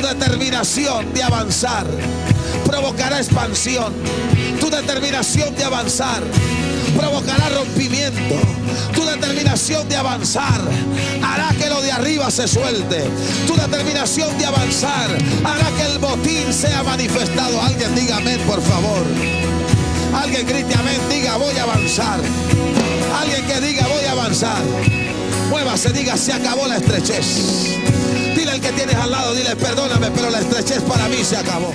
Tu determinación de avanzar provocará expansión. Tu determinación de avanzar provocará rompimiento. Tu determinación de avanzar hará que lo de arriba se suelte. Tu determinación de avanzar hará que el botín sea manifestado. Alguien diga amén, por favor. Alguien grite amén, diga voy a avanzar. Alguien que diga voy a avanzar. Muévase, diga se acabó la estrechez. Que tienes al lado, dile perdóname, pero la estrechez para mí se acabó.